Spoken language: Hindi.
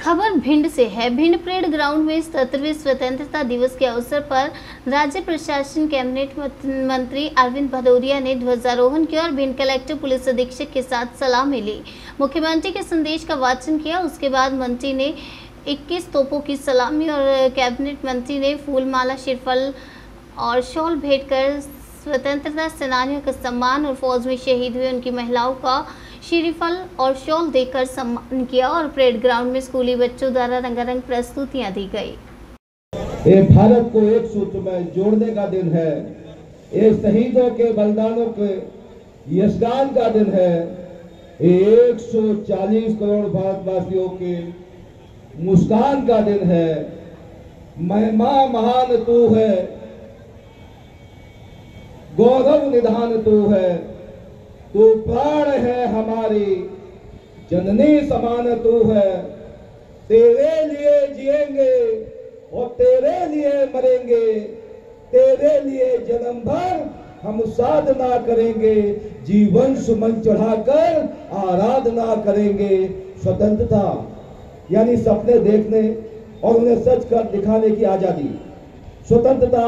खबर भिंड से है। भिंड परेड ग्राउंड में सत्रहवें स्वतंत्रता दिवस के अवसर पर राज्य प्रशासन कैबिनेट मंत्री अरविंद भदौरिया ने ध्वजारोहण किया और भिंड कलेक्टर पुलिस अधीक्षक के साथ सलामी ली मुख्यमंत्री के संदेश का वाचन किया। उसके बाद मंत्री ने 21 तोपों की सलामी और कैबिनेट मंत्री ने फूलमाला, शिरफल और शॉल भेंट कर स्वतंत्रता सेनानियों का सम्मान और फौज में शहीद हुए। उनकी महिलाओं का श्रीफल और शॉल देकर सम्मान किया और परेड ग्राउंड में स्कूली बच्चों द्वारा रंगारंग प्रस्तुतियाँ दी गई। ये भारत को एक सूत्र में जोड़ने का दिन है। ये शहीदों के बलिदानों के यशगान का दिन है। ये 140 करोड़ भारतवासियों के मुस्कान का दिन है। महिमा महान तू है। गौरव निधान तू है। तू प्राण है हमारी। जननी समान तू है। तेरे लिए जिएँगे और तेरे लिए मरेंगे। तेरे लिए जन्म भर हम साधना करेंगे। जीवन सुमन चढ़ाकर आराधना करेंगे। स्वतंत्रता, यानी सपने देखने और उन्हें सच कर दिखाने की आज़ादी। स्वतंत्रता